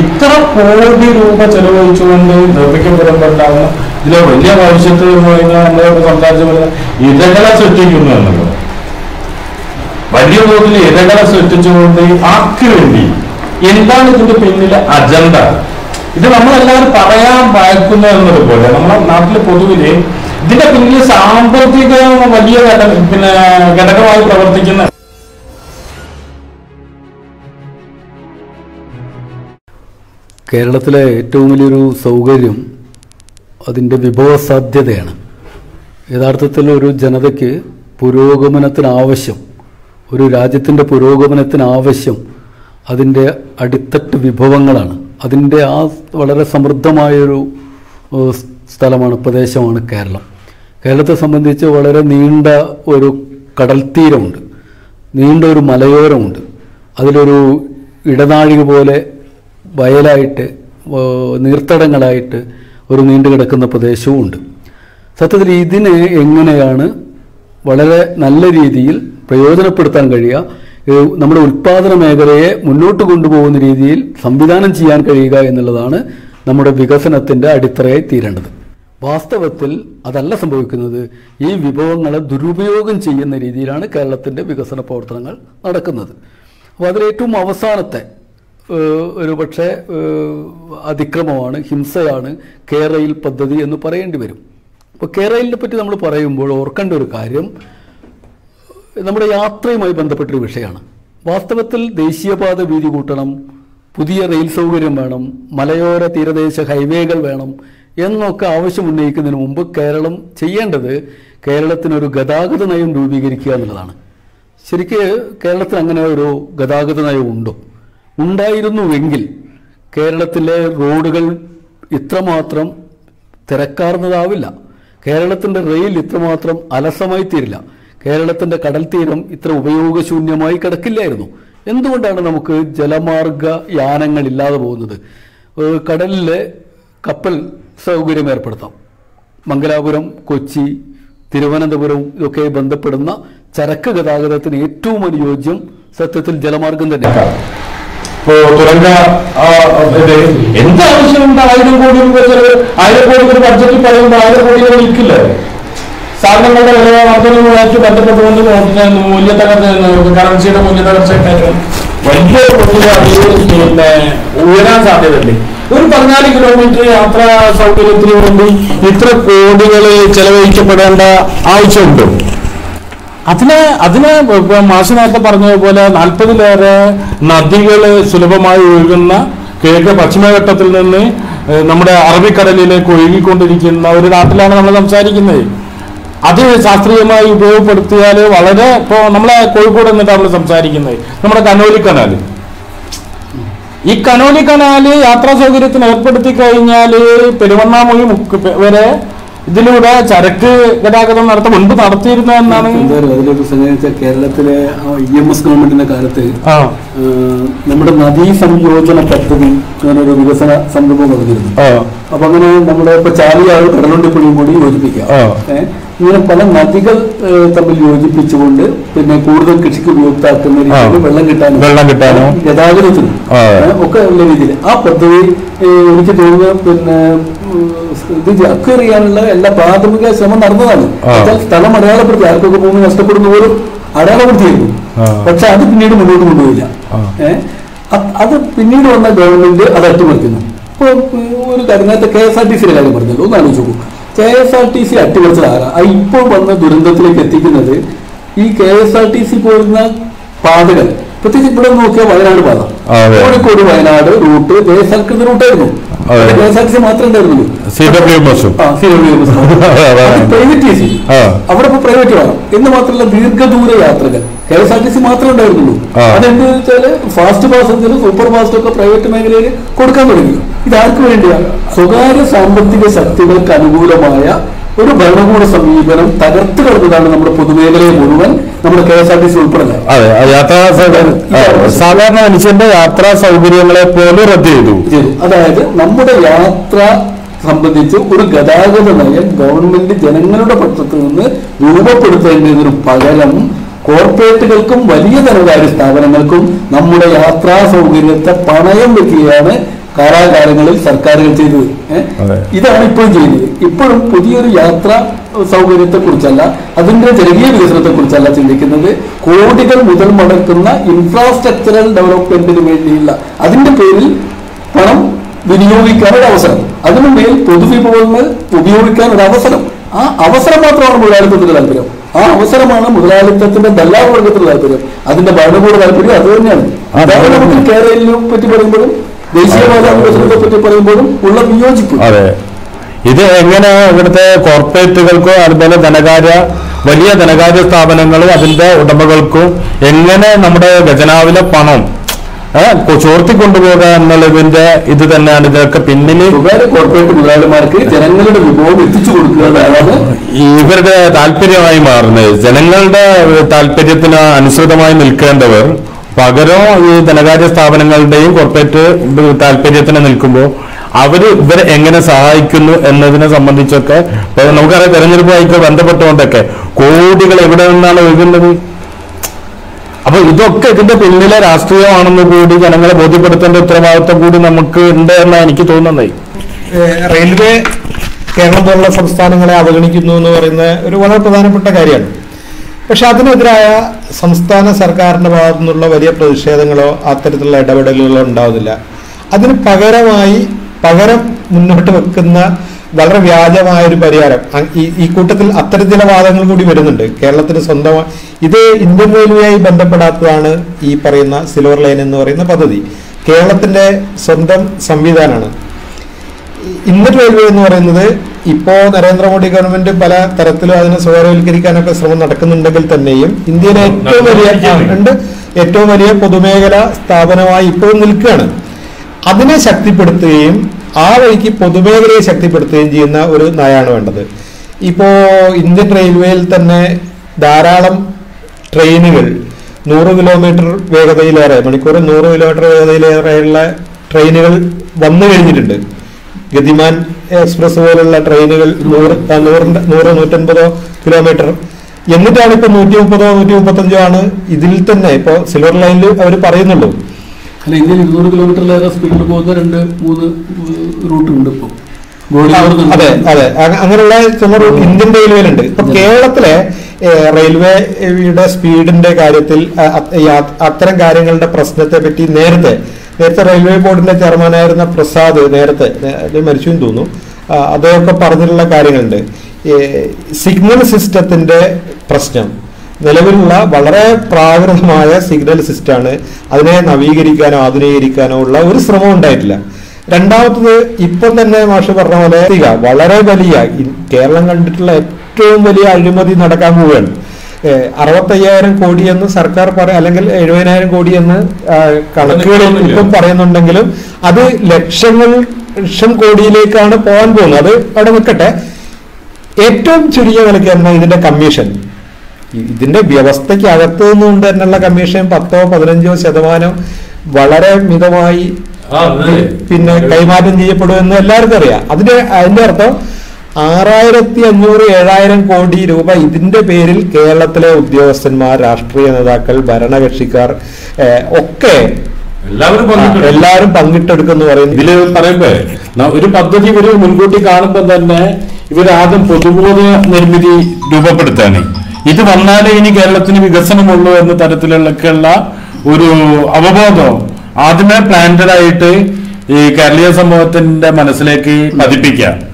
ഇത്ര കോടി രൂപ ചെലവഴിച്ചുകൊണ്ട് നിർമ്മിക്കപ്പെടുമ്പോണ്ടാവുന്ന ഇതിലെ വലിയ ഭവിഷ്യത്ത് എന്ന് പറയുന്നത് നമ്മളോട് സംസാരിച്ചു പോലെ ഇരകള സൃഷ്ടിക്കുന്നു എന്നുള്ളത്. വലിയ തോതിൽ ഇരകള സൃഷ്ടിച്ചുകൊണ്ട് ആർക്ക് വേണ്ടി? എന്താണ് ഇതിന്റെ പിന്നിലെ അജണ്ട? ഇത് നമ്മളെല്ലാവരും പറയാൻ ഭയക്കുന്നു എന്നത് പോലെ നമ്മുടെ നാട്ടിൽ പൊതുവിൽ ഇതിന്റെ പിന്നിൽ സാമ്പത്തിക വലിയ പിന്നെ ഘടകമായി പ്രവർത്തിക്കുന്ന കേരളത്തിലെ ഏറ്റവും വലിയൊരു സൗകര്യം അതിന്റെ വിഭവ സാധ്യതയാണ് യഥാർത്ഥത്തിൽ ഒരു ജനതയ്ക്ക് പുരോഗമനത്തിനാവശ്യം ഒരു രാജ്യത്തിന്റെ പുരോഗമനത്തിനാവശ്യം അതിന്റെ അടിത്തട്ട് വിഭവങ്ങളാണ്. അതിന്റെ ആ വളരെ സമൃദ്ധമായൊരു സ്ഥലമാണ് പ്രദേശമാണ് കേരളം. കേരളത്തെ സംബന്ധിച്ച് വളരെ നീണ്ട ഒരു കടൽത്തീരമുണ്ട്. നീണ്ട ഒരു മലയോരമുണ്ട്. അതിലൊരു ഇടനാഴിക പോലെ വയലായിട്ട് നീർത്തടങ്ങളായിട്ട് ഒരു നീണ്ടു കിടക്കുന്ന പ്രദേശവും ഉണ്ട്. സത്യത്തിൽ ഇതിനെ എങ്ങനെയാണ് വളരെ നല്ല രീതിയിൽ പ്രയോജനപ്പെടുത്താൻ കഴിയുക നമ്മുടെ ഉൽപ്പാദന മേഖലയെ മുന്നോട്ട് കൊണ്ടുപോകുന്ന രീതിയിൽ സംവിധാനം ചെയ്യാൻ കഴിയുക എന്നുള്ളതാണ് നമ്മുടെ വികസനത്തിന്റെ അടിത്തറയായി തീരേണ്ടത്. വാസ്തവത്തിൽ അതല്ല സംഭവിക്കുന്നത്. ഈ വിഭവങ്ങളെ ദുരുപയോഗം ചെയ്യുന്ന രീതിയിലാണ് കേരളത്തിന്റെ വികസന പ്രവർത്തനങ്ങൾ നടക്കുന്നത്. അപ്പോൾ അതിലേറ്റവും അവസാനത്തെ ഒരു പക്ഷേ അതിക്രമമാണ് ഹിംസയാണ് കേരയിൽ പദ്ധതി എന്ന് പറയേണ്ടി വരും. അപ്പോൾ കേരളിനെ പറ്റി നമ്മൾ പറയുമ്പോൾ ഓർക്കേണ്ട ഒരു കാര്യം നമ്മുടെ യാത്രയുമായി ബന്ധപ്പെട്ടൊരു വിഷയമാണ്. വാസ്തവത്തിൽ ദേശീയപാത വീതി കൂട്ടണം പുതിയ റെയിൽ സൗകര്യം വേണം മലയോര തീരദേശ ഹൈവേകൾ വേണം എന്നൊക്കെ ആവശ്യം ഉന്നയിക്കുന്നതിന് മുമ്പ് കേരളം ചെയ്യേണ്ടത് കേരളത്തിനൊരു ഗതാഗത നയം രൂപീകരിക്കുക എന്നുള്ളതാണ്. ശരിക്ക് കേരളത്തിൽ അങ്ങനെ ഒരു ഗതാഗത നയം ഉണ്ടോ? ഉണ്ടായിരുന്നുവെങ്കിൽ കേരളത്തിലെ റോഡുകൾ ഇത്രമാത്രം തിരക്കാർന്നതാവില്ല. കേരളത്തിന്റെ റെയിൽ ഇത്രമാത്രം അലസമായി തീരില്ല. കേരളത്തിന്റെ കടൽ തീരം ഇത്ര ഉപയോഗശൂന്യമായി കിടക്കില്ലായിരുന്നു. എന്തുകൊണ്ടാണ് നമുക്ക് ജലമാർഗ യാനങ്ങൾ ഇല്ലാതെ പോകുന്നത് കടലിലെ കപ്പൽ സൗകര്യം ഏർപ്പെടുത്താം. മംഗലാപുരം കൊച്ചി തിരുവനന്തപുരം ഇതൊക്കെ ബന്ധപ്പെടുന്ന ചരക്ക് ഗതാഗതത്തിന് ഏറ്റവും അനുയോജ്യം സത്യത്തിൽ ജലമാർഗം തന്നെയാണ്. ഇപ്പോ തുരങ്ക എന്ത് ആവശ്യമുണ്ട്? ആയിരം കോടി രൂപ ചെലവ് ആയിരം കോടി ഒരു ബഡ്ജറ്റിൽ പറയുമ്പോൾ ആയിരം കോടി രൂപ നിൽക്കില്ല? സാധനങ്ങളുടെ വില വർധനവുമായിട്ട് ബന്ധപ്പെട്ടുകൊണ്ട് നോക്കുന്ന മൂല്യ തകർച്ച കറൻസിയുടെ മൂല്യ തകർച്ചയൊക്കെ വലിയ പിന്നെ ഉയരാൻ സാധ്യതയുണ്ട്. ഒരു പതിനാല് കിലോമീറ്റർ യാത്രാ സൗകര്യത്തിന് വേണ്ടി ഇത്ര കോടികൾ ചെലവഴിക്കപ്പെടേണ്ട ആവശ്യമുണ്ടോ. അതിന് അതിന് മാഷി നേരത്തെ പറഞ്ഞതുപോലെ നാൽപ്പതിലേറെ നദികൾ സുലഭമായി ഒഴുകുന്ന കിഴക്ക് പശ്ചിമഘട്ടത്തിൽ നിന്ന് നമ്മുടെ അറബിക്കടലിലേക്ക് ഒഴുകിക്കൊണ്ടിരിക്കുന്ന ഒരു നാട്ടിലാണ് നമ്മൾ സംസാരിക്കുന്നത്. അത് ശാസ്ത്രീയമായി ഉപയോഗപ്പെടുത്തിയാൽ വളരെ ഇപ്പോൾ നമ്മളെ കോഴിക്കോട് എന്നിട്ട് നമ്മൾ സംസാരിക്കുന്നത്. നമ്മുടെ കനോലി കനാൽ ഈ കനോലി കനാല് യാത്രാ സൗകര്യത്തിന് ഏർപ്പെടുത്തി കഴിഞ്ഞാൽ പെരുവണ്ണാമൊഴി വരെ ഇതിലൂടെ ചരക്ക് ഗതാഗതം നടത്തും മുൻപ് നടത്തിയിരുന്നു എന്നാണ്? കേരളത്തിലെ ഇ എം എസ് ഗവൺമെന്റിന്റെ കാലത്ത് നമ്മുടെ നദീ സംയോജന പദ്ധതി അങ്ങനൊരു വികസന സംരംഭം നടന്നിരുന്നു. അപ്പൊ അങ്ങനെ നമ്മുടെ ഇപ്പൊ ചാലിയാറ് കടലുണ്ടിപ്പുഴയും കൂടി യോജിപ്പിക്കാം. ഇങ്ങനെ പല നദികൾ തമ്മിൽ യോജിപ്പിച്ചുകൊണ്ട് പിന്നെ കൂടുതൽ കൃഷിക്ക് ഉപയോക്താക്കുന്ന രീതിയിൽ. വെള്ളം കിട്ടാനും വെള്ളം കിട്ടാനും. ഗതാഗതത്തിനും ഒക്കെ ഉള്ള രീതിയിൽ. ആ പദ്ധതി എനിക്ക് തോന്നുന്നു പിന്നെ ഇത് അക്വയർ ചെയ്യാനുള്ള എല്ലാ പ്രാഥമിക ശ്രമം നടന്നതാണ്. സ്ഥലം അടയാളപ്പെടുത്തി ആർക്കൊക്കെ ഭൂമി നഷ്ടപ്പെടുന്ന പോലും അടയാളപ്പെടുത്തിയിരുന്നു. പക്ഷെ അത് പിന്നീട് മുന്നോട്ട് കൊണ്ടുപോയില്ല. അത് പിന്നീട് വന്ന ഗവൺമെന്റ് അത് അട്ടിമറിക്കുന്നു. ഇപ്പോൾ ഒരു കാര്യം നേരത്തെ കെ എസ് ആർ ടി സിയുടെ കാര്യം പറഞ്ഞല്ലോ ഒന്ന് ആലോചിച്ച് K S R T C അട്ടിമറിച്ചതാണ് ആ ഇപ്പോൾ വന്ന ദുരന്തത്തിലേക്ക് എത്തിക്കുന്നത് ഈ K S R T C പോരുന്ന പാതകൾ പ്രത്യേകിച്ച് ഇവിടെ നോക്കിയാൽ വയനാട് പാത. Kozhikode Wayanad route റൂട്ടായിരുന്നു. K S R T C ഉണ്ടായിരുന്നുള്ളൂ. അവിടെ ഇപ്പൊ പ്രൈവറ്റ് വേണം. എന്ന് മാത്രമല്ല ദീർഘദൂര യാത്രകൾ. K S R T C മാത്രമേ ഉണ്ടായിരുന്നുള്ളൂ. അതെന്ത് വെച്ചാൽ ഫാസ്റ്റ് പാസഞ്ചർ സൂപ്പർ ഫാസ്റ്റ് ഒക്കെ പ്രൈവറ്റ് മേഖലയിൽ കൊടുക്കാൻ തുടങ്ങി. ഇത് ആർക്ക് വേണ്ടിയാണ് സ്വകാര്യ സാമ്പത്തിക ശക്തികൾക്ക് അനുകൂലമായ ഒരു ഭരണകൂട സമീപനം തകർത്ത് കളഞ്ഞതാണ് നമ്മുടെ പൊതുമേഖലയെ മുഴുവൻ നമ്മുടെ K S R T C ഉൾപ്പെടെ അതെ യാത്രാ സാധാരണ മനുഷ്യന്റെ യാത്രാ സൗകര്യങ്ങളെ പോലും റദ്ദ് ചെയ്തു. അതായത് നമ്മുടെ യാത്ര സംബന്ധിച്ച് ഒരു ഗതാഗത നയം ഗവൺമെന്റ് ജനങ്ങളുടെ പക്ഷത്ത് നിന്ന് രൂപപ്പെടുത്തേണ്ടതിനു പകരം കോർപ്പറേറ്റുകൾക്കും വലിയ ധനകാര്യ സ്ഥാപനങ്ങൾക്കും നമ്മുടെ യാത്രാ സൗകര്യത്തെ പണയം വെക്കുകയാണ് കാലാകാലങ്ങളിൽ സർക്കാരുകൾ ചെയ്തത്? ഇതാണ് ഇപ്പോഴും ചെയ്യുന്നത്. ഇപ്പോഴും പുതിയൊരു യാത്ര സൗകര്യത്തെ കുറിച്ചല്ല അതിന്റെ ജനകീയ വികസനത്തെ കുറിച്ചല്ല ചിന്തിക്കുന്നത്. കോടികൾ മുതൽ മുടക്കുന്ന ഇൻഫ്രാസ്ട്രക്ചറൽ ഡെവലപ്മെന്റിന് വേണ്ടിയുള്ള അതിന്റെ പേരിൽ പണം വിനിയോഗിക്കാൻ ഒരു അവസരം. അതിനുമേൽ പൊതുവിഭവങ്ങൾ ഉപയോഗിക്കാൻ ഒരു അവസരം. ആ അവസരം മാത്രമാണ് മുതലാളിത്തത്തിന്റെ താല്പര്യം. ആ അവസരമാണ് മുതലാളിത്തത്തിന്റെ ദല്ലാവർഗത്തിന്റെ താല്പര്യം. അതിന്റെ ഭരണകൂട താല്പര്യം അത് തന്നെയാണ്. അതാണ് നമുക്ക് പറ്റി പറയുമ്പോഴും ദേശീയപാത വികസനത്തെ പറ്റി പറയുമ്പോഴും ഉള്ള വിയോജിപ്പ്. അതെ. ഇത് എങ്ങനെ ഇവിടുത്തെ കോർപ്പറേറ്റുകൾക്കോ അതുപോലെ ധനകാര്യ വലിയ ധനകാര്യ സ്ഥാപനങ്ങളും അതിന്റെ ഉടമകൾക്കും എങ്ങനെ നമ്മുടെ ഖജനാവിലെ പണം ചോർത്തി കൊണ്ടുപോകുക എന്നുള്ളതിന്റെ ഇത് തന്നെയാണ് ഇതൊക്കെ പിന്നിൽ കോർപ്പറേറ്റ് മുതലാളിമാർക്ക് ജനങ്ങളുടെ വിഭവം എത്തിച്ചു കൊടുക്കുക ഇവരുടെ താല്പര്യമായി മാറുന്നത്. ജനങ്ങളുടെ താല്പര്യത്തിന് അനുസൃതമായി നിൽക്കേണ്ടവർ പകരം ഈ ധനകാര്യ സ്ഥാപനങ്ങളുടെയും കോർപ്പറേറ്റ് താല്പര്യത്തിന് നിൽക്കുമ്പോൾ അവർ ഇവരെ എങ്ങനെ സഹായിക്കുന്നു എന്നതിനെ സംബന്ധിച്ചൊക്കെ നമുക്കറിയാം തെരഞ്ഞെടുപ്പുമായിട്ട് ബന്ധപ്പെട്ടുകൊണ്ടൊക്കെ കോടികൾ എവിടെ നിന്നാണ് ഒഴുകുന്നത്? അപ്പൊ ഇതൊക്കെ ഇതിന്റെ പിന്നിലെ രാഷ്ട്രീയമാണെന്ന് കൂടി ജനങ്ങളെ ബോധ്യപ്പെടുത്തേണ്ട ഉത്തരവാദിത്വം കൂടി നമുക്ക് ഉണ്ട് എന്നാണ് എനിക്ക് തോന്നുന്നത്. റെയിൽവേ കേരളം പോലുള്ള സംസ്ഥാനങ്ങളെ അവഗണിക്കുന്നു എന്ന് പറയുന്ന ഒരു വളരെ പ്രധാനപ്പെട്ട കാര്യമാണ്. പക്ഷെ അതിനെതിരായ സംസ്ഥാന സർക്കാരിന്റെ ഭാഗത്തു നിന്നുള്ള വലിയ പ്രതിഷേധങ്ങളോ അത്തരത്തിലുള്ള ഇടപെടലുകളോ ഉണ്ടാവുന്നില്ല. അതിന് പകരമായി പകരം മുന്നോട്ട് വെക്കുന്ന വളരെ വ്യാജമായ ഒരു പരിഹാരം ഈ ഈ കൂട്ടത്തിൽ അത്തരത്തിലുള്ള വാദങ്ങൾ കൂടി വരുന്നുണ്ട്. കേരളത്തിന് സ്വന്തമായി ഇത് ഇന്ത്യൻ റെയിൽവേയായി ബന്ധപ്പെടാത്തതാണ് ഈ പറയുന്ന സിൽവർ ലൈൻ എന്ന് പറയുന്ന പദ്ധതി. കേരളത്തിന്റെ സ്വന്തം സംവിധാനമാണ്. ഇന്ത്യൻ റെയിൽവേ എന്ന് പറയുന്നത് ഇപ്പോ നരേന്ദ്രമോദി ഗവൺമെന്റ് പല തരത്തിലും അതിനെ സ്വകാര്യവൽക്കരിക്കാനൊക്കെ ശ്രമം നടക്കുന്നുണ്ടെങ്കിൽ തന്നെയും ഇന്ത്യയിലെ ഏറ്റവും വലിയ ഉണ്ട്. ഏറ്റവും വലിയ പൊതുമേഖല സ്ഥാപനമായി ഇപ്പോഴും നിൽക്കുകയാണ്. അതിനെ ശക്തിപ്പെടുത്തുകയും ആ വഴിക്ക് പൊതുമേഖലയെ ശക്തിപ്പെടുത്തുകയും ചെയ്യുന്ന ഒരു നയമാണ് വേണ്ടത്. ഇപ്പോ ഇന്ത്യൻ റെയിൽവേയിൽ തന്നെ ധാരാളം ട്രെയിനുകൾ നൂറ് കിലോമീറ്റർ വേഗതയിലേറെ മണിക്കൂർ നൂറ് കിലോമീറ്റർ വേഗതയിലേറെയുള്ള ട്രെയിനുകൾ വന്നു കഴിഞ്ഞിട്ടുണ്ട്. ഗതിമാൻ എക്സ്പ്രസ് പോലുള്ള ട്രെയിനുകൾ നൂറ് ആ, നൂറിന്റെ നൂറ് നൂറ്റൻപതോ കിലോമീറ്റർ. എന്നിട്ടാണ് ഇപ്പൊ നൂറ്റി മുപ്പതോ നൂറ്റി മുപ്പത്തഞ്ചോ ആണ് ഇതിൽ തന്നെ ഇപ്പോ സിൽവർ ലൈനിൽ അവർ പറയുന്നുള്ളൂ. അല്ല ഇന്ത്യയിൽ ഇരുന്നൂറ് കിലോമീറ്ററിലേറെ സ്പീഡിൽ പോകുന്ന രണ്ട് മൂന്ന് റൂട്ട് ഉണ്ട് ഇപ്പോൾ അതെ അതെ. അങ്ങനെയുള്ള ചില റൂട്ട് ഇന്ത്യൻ റെയിൽവേയിലുണ്ട് ഇപ്പൊ കേരളത്തിലെ റെയിൽവേയുടെ സ്പീഡിന്റെ കാര്യത്തിൽ അത്തരം കാര്യങ്ങളുടെ പ്രശ്നത്തെ പറ്റി നേരത്തെ നേരത്തെ റെയിൽവേ ബോർഡിന്റെ ചെയർമാനായിരുന്ന പ്രസാദ് നേരത്തെ മരിച്ചു എന്ന് തോന്നുന്നു. അദ്ദേഹമൊക്കെ പറഞ്ഞിട്ടുള്ള കാര്യങ്ങളുണ്ട്. സിഗ്നൽ സിസ്റ്റത്തിന്റെ പ്രശ്നം. നിലവിലുള്ള വളരെ പ്രാകൃതമായ സിഗ്നൽ സിസ്റ്റമാണ് അതിനെ നവീകരിക്കാനോ ആധുനീകരിക്കാനോ ഉള്ള ഒരു ശ്രമം ഉണ്ടായിട്ടില്ല. രണ്ടാമത്തത് ഇപ്പോൾ തന്നെ മാഷ് പറഞ്ഞ പോലെ വളരെ വലിയ കേരളം കണ്ടിട്ടുള്ള ഏറ്റവും വലിയ അഴിമതി നടക്കാൻ പോവുകയാണ്. അറുപത്തയ്യായിരം കോടി എന്ന് സർക്കാർ പറ അല്ലെങ്കിൽ എഴുപതിനായിരം കോടി എന്ന് ആ, കണക്കുകളിൽ ഇപ്പം പറയുന്നുണ്ടെങ്കിലും അത് ലക്ഷങ്ങൾ ലക്ഷം കോടിയിലേക്കാണ് പോകാൻ പോകുന്നത്. അത് അവിടെ നിൽക്കട്ടെ. ഏറ്റവും ചുരുങ്ങിയ വിലയ്ക്ക് തന്നെ ഇതിന്റെ കമ്മീഷൻ? ഇതിന്റെ വ്യവസ്ഥയ്ക്ക് അകത്തു നിന്നുകൊണ്ട് തന്നെയുള്ള കമ്മീഷൻ പത്തോ പതിനഞ്ചോ ശതമാനം വളരെ മിതമായി പിന്നെ കൈമാറ്റം ചെയ്യപ്പെടുമെന്ന് എല്ലാവർക്കും അറിയാം. അതിന്റെ അതിന്റെ അർത്ഥം ആറായിരത്തി അഞ്ഞൂറ് ഏഴായിരം കോടി രൂപ ഇതിന്റെ പേരിൽ കേരളത്തിലെ ഉദ്യോഗസ്ഥന്മാർ രാഷ്ട്രീയ നേതാക്കൾ ഭരണകക്ഷിക്കാർ ഒക്കെ എല്ലാവരും എല്ലാവരും പങ്കിട്ടെടുക്കുന്നു പറയുന്നു. ഇതിൽ പറയുമ്പോ ഒരു പദ്ധതി ഇവർ മുൻകൂട്ടി കാണുമ്പോൾ തന്നെ ഇവരാദ്യം പൊതുബോധ നിർമ്മിതി രൂപപ്പെടുത്താണ് ഇത് വന്നാലേ ഇനി കേരളത്തിന് വികസനമുള്ളൂ എന്ന തരത്തിലുള്ള ഒരു അവബോധം ആദ്യമേ പ്ലാന്റഡ് ആയിട്ട് ഈ കേരളീയ സമൂഹത്തിന്റെ മനസ്സിലേക്ക് പതിപ്പിക്കാം.